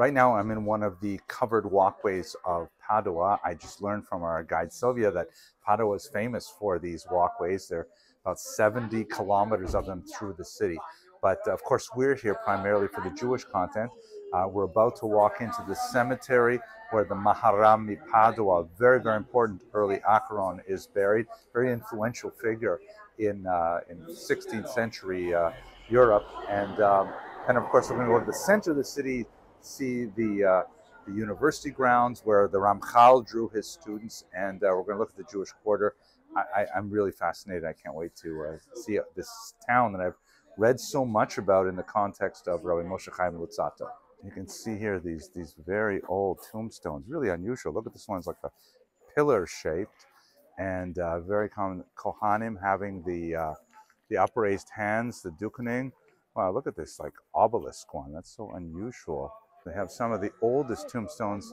Right now, I'm in one of the covered walkways of Padua. I just learned from our guide Sylvia that Padua is famous for these walkways. There are about 70 kilometers of them through the city. But of course, we're here primarily for the Jewish content. Uh, we're about to walk into the cemetery where the Maharami Padua, very, very important early Acharon, is buried. Very influential figure in, uh, in 16th century uh, Europe. And, um, and of course, we're going to go to the center of the city, see the, uh, the university grounds where the Ramchal drew his students, and uh, we're going to look at the Jewish quarter. I, am really fascinated. I can't wait to uh, see this town that I've read so much about in the context of Rabbi Moshe Chaim Luzzatto. You can see here these these very old tombstones, really unusual. Look at this one; it's like a pillar shaped, and uh, very common. Kohanim having the uh, the upraised hands, the duchening. Wow, look at this like obelisk one. That's so unusual. They have some of the oldest tombstones,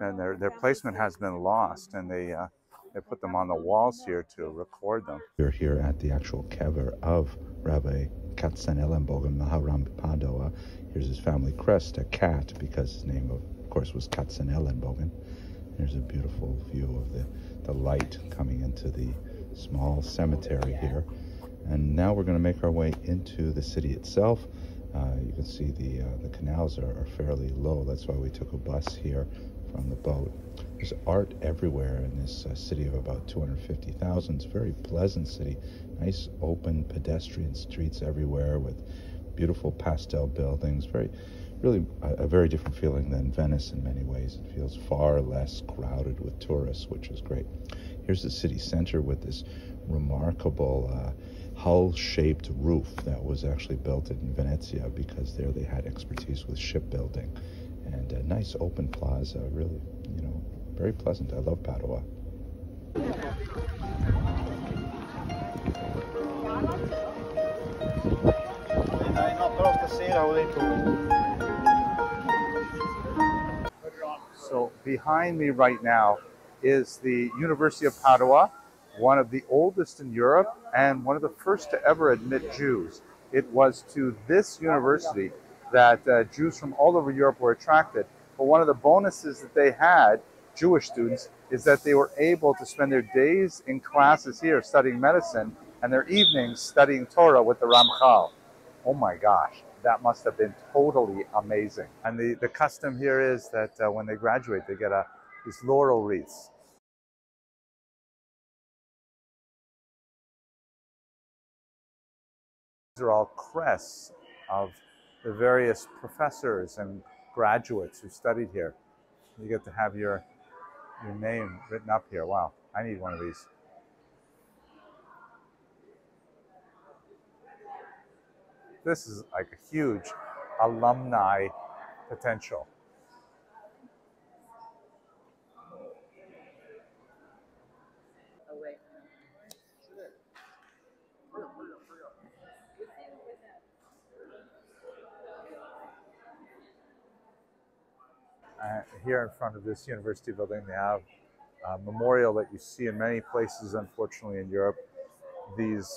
and their their placement has been lost, and they. Uh, they put them on the walls here to record them. We're here at the actual kever of Rabbi Katzenellenbogen Maharam Padua. Here's his family crest, a cat, because his name, of course, was Katzenellenbogen. There's a beautiful view of the, the light coming into the small cemetery here. And now we're going to make our way into the city itself. Uh, you can see the, uh, the canals are, are fairly low. That's why we took a bus here from the boat. There's art everywhere in this uh, city of about 250,000. It's a very pleasant city. Nice open pedestrian streets everywhere with beautiful pastel buildings. Very, really a, a, very different feeling than Venice in many ways. It feels far less crowded with tourists, which is great. Here's the city center with this remarkable uh, hull-shaped roof that was actually built in Venezia because there they had expertise with shipbuilding and a nice open plaza. Really, you know, very pleasant. I love Padua. So behind me right now is the University of Padua, one of the oldest in Europe and one of the first to ever admit Jews. It was to this university that uh, Jews from all over Europe were attracted. But one of the bonuses that they had, Jewish students, is that they were able to spend their days in classes here studying medicine and their evenings studying Torah with the Ramchal. Oh my gosh, that must have been totally amazing. And the, the custom here is that uh, when they graduate, they get a, these laurel wreaths. Are all crests of the various professors and graduates who studied here. You get to have your, your name written up here. Wow, I need one of these. This is like a huge alumni potential. Uh, here in front of this university building, they have a memorial that you see in many places, unfortunately, in Europe. These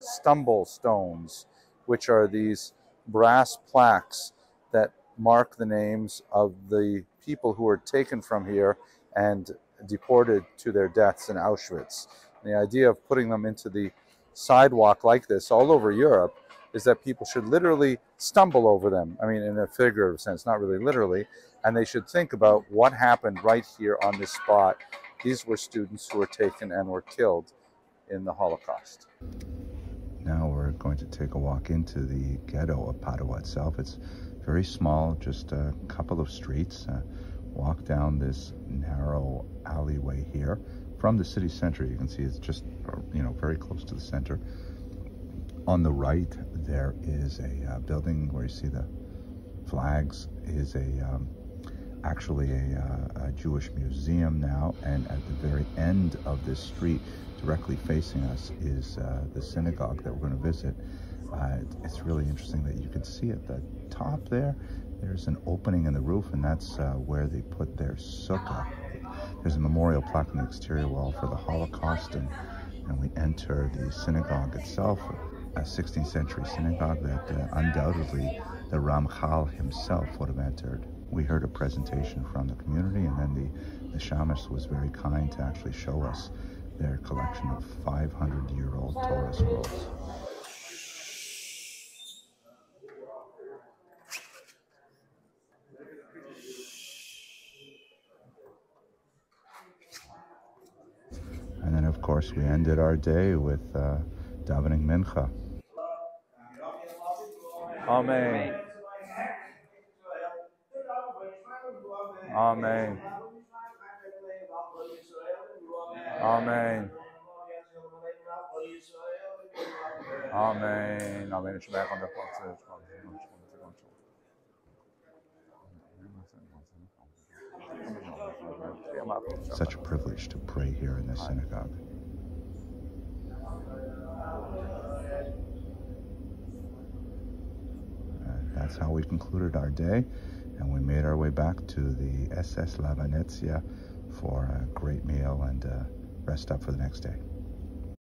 stumble stones, which are these brass plaques that mark the names of the people who were taken from here and deported to their deaths in Auschwitz. And the idea of putting them into the sidewalk like this all over Europe is that people should literally stumble over them. I mean, in a figurative sense, not really literally. And they should think about what happened right here on this spot. These were students who were taken and were killed in the Holocaust. Now we're going to take a walk into the ghetto of Padua itself. It's very small, just a couple of streets. Uh, walk down this narrow alleyway here from the city center. You can see it's just, you know, very close to the center. On the right, there is a uh, building where you see the flags is a um, actually a, uh, a, Jewish museum now. And at the very end of this street, directly facing us, is uh, the synagogue that we're going to visit. Uh, it's really interesting that you can see at the top there, there's an opening in the roof, and that's uh, where they put their sukkah. There's a memorial plaque on the exterior wall for the Holocaust, and, and we enter the synagogue itself a 16th century synagogue that uh, undoubtedly the Ramchal himself would have entered. We heard a presentation from the community, and then the, the Shamash was very kind to actually show us their collection of 500 year old Torah scrolls. Course, we ended our day with uh, davening mincha. Amen. Amen. Amen. Amen. Amen. Such a privilege to pray here in this synagogue. Uh, that's how we concluded our day, and we made our way back to the SS La Venezia for a great meal and uh, rest up for the next day.